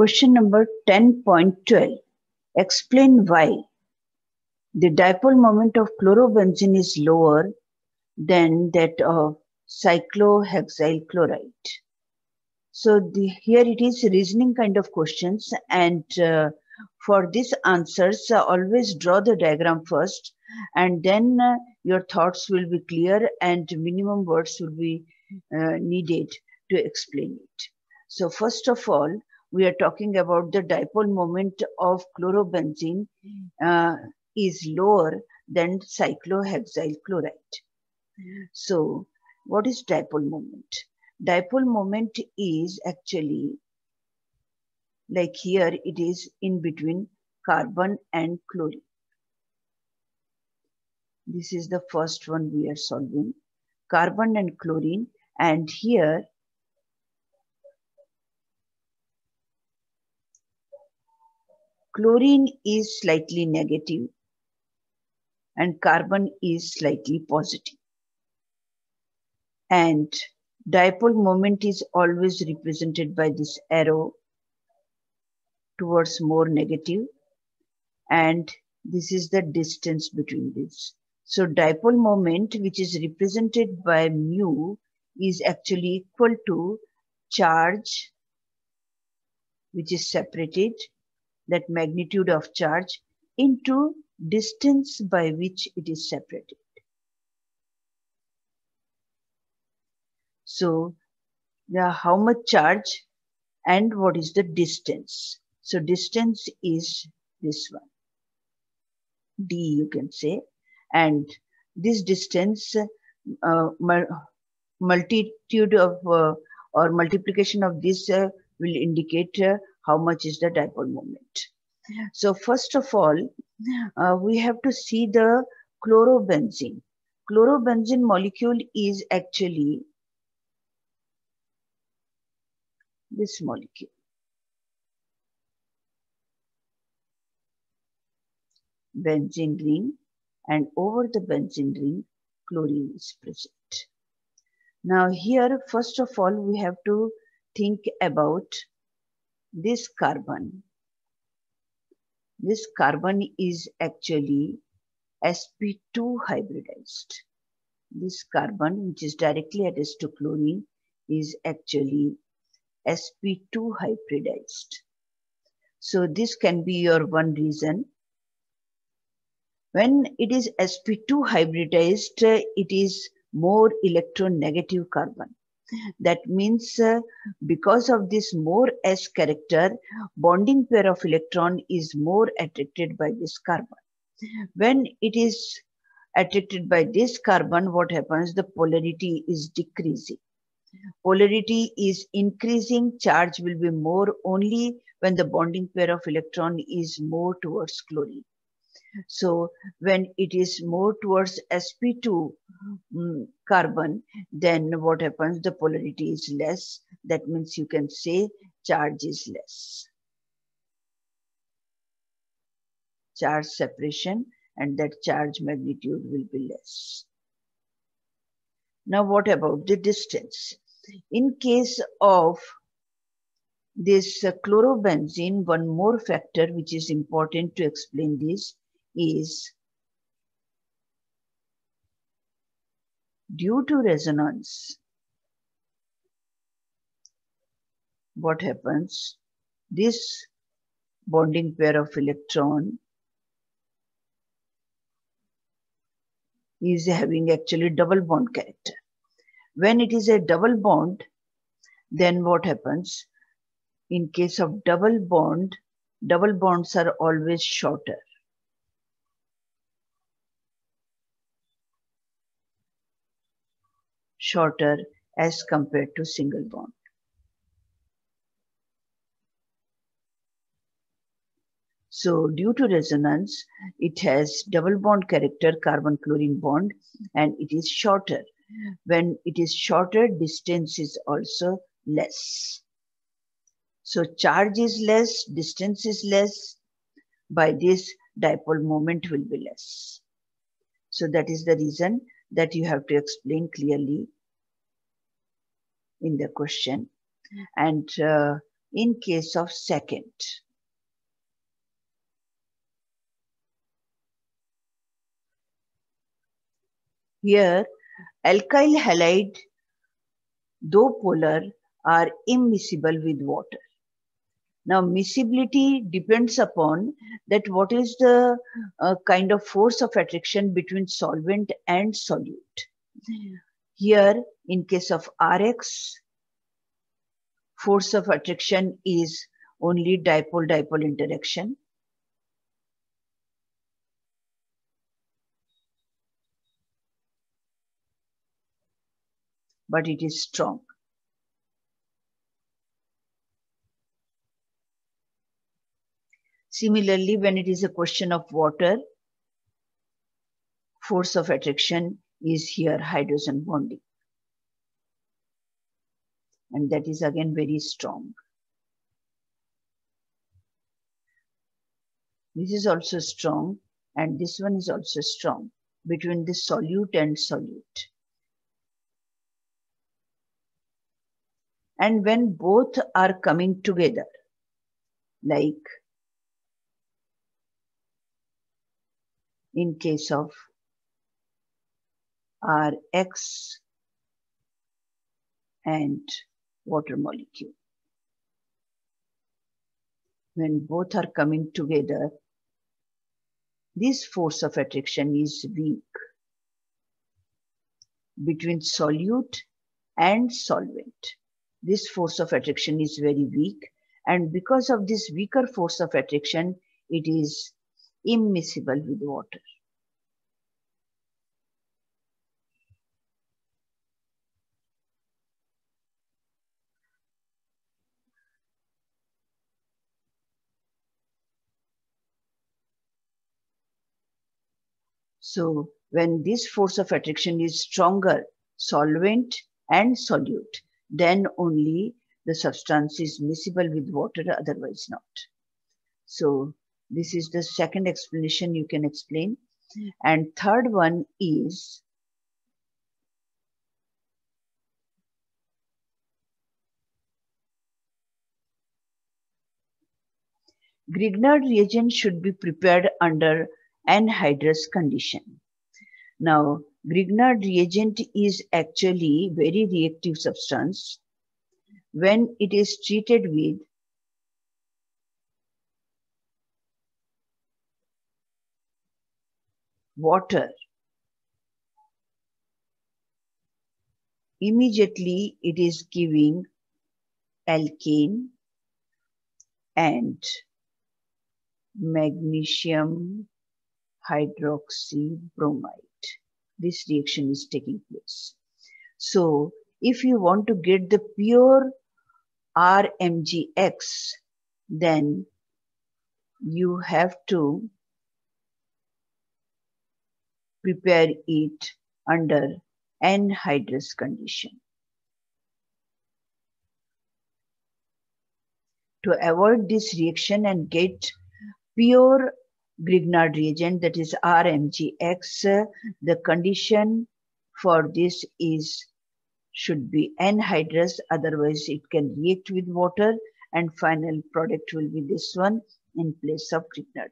Question number 10.12. Explain why the dipole moment of chlorobenzene is lower than that of cyclohexyl chloride. So the, here it is reasoning kind of questions and uh, for these answers uh, always draw the diagram first and then uh, your thoughts will be clear and minimum words will be uh, needed to explain it. So first of all, we are talking about the dipole moment of chlorobenzene uh, is lower than cyclohexyl chloride. So what is dipole moment? Dipole moment is actually like here it is in between carbon and chlorine. This is the first one we are solving. Carbon and chlorine and here chlorine is slightly negative and carbon is slightly positive. And dipole moment is always represented by this arrow towards more negative and this is the distance between this. So dipole moment which is represented by mu is actually equal to charge which is separated that magnitude of charge into distance by which it is separated. So the how much charge and what is the distance. So distance is this one. D you can say and this distance uh, multitude of uh, or multiplication of this uh, will indicate uh, how much is the dipole moment. So first of all, uh, we have to see the chlorobenzene. Chlorobenzene molecule is actually this molecule. Benzene ring and over the benzene ring chlorine is present. Now here first of all we have to think about this carbon. This carbon is actually sp2 hybridized. This carbon which is directly attached to chlorine is actually sp2 hybridized. So this can be your one reason. When it is sp2 hybridized, it is more electronegative carbon. That means uh, because of this more S character, bonding pair of electron is more attracted by this carbon. When it is attracted by this carbon, what happens? The polarity is decreasing. Polarity is increasing, charge will be more only when the bonding pair of electron is more towards chlorine. So when it is more towards sp2 um, carbon, then what happens? The polarity is less. That means you can say charge is less. Charge separation and that charge magnitude will be less. Now what about the distance? In case of this chlorobenzene, one more factor which is important to explain this is due to resonance. What happens? This bonding pair of electron is having actually double bond character. When it is a double bond, then what happens? In case of double bond, double bonds are always shorter. Shorter as compared to single bond. So due to resonance, it has double bond character carbon-chlorine bond and it is shorter. When it is shorter, distance is also less. So charge is less, distance is less. By this, dipole moment will be less. So that is the reason that you have to explain clearly in the question. And uh, in case of second. Here, alkyl halide, though polar, are immiscible with water. Now, miscibility depends upon that what is the uh, kind of force of attraction between solvent and solute. Here, in case of Rx, force of attraction is only dipole-dipole interaction. But it is strong. Similarly, when it is a question of water, force of attraction is here hydrogen bonding. And that is again very strong. This is also strong and this one is also strong between the solute and solute. And when both are coming together, like in case of Rx and water molecule. When both are coming together, this force of attraction is weak between solute and solvent. This force of attraction is very weak and because of this weaker force of attraction, it is immiscible with water. So when this force of attraction is stronger, solvent and solute, then only the substance is miscible with water, otherwise not. So this is the second explanation you can explain. Hmm. And third one is Grignard reagent should be prepared under anhydrous condition. Now, Grignard reagent is actually very reactive substance when it is treated with water. Immediately it is giving alkane and magnesium hydroxybromide. This reaction is taking place. So if you want to get the pure RMGX, then you have to prepare it under anhydrous condition. To avoid this reaction and get pure Grignard reagent that is RMGX, the condition for this is should be anhydrous otherwise it can react with water and final product will be this one in place of Grignard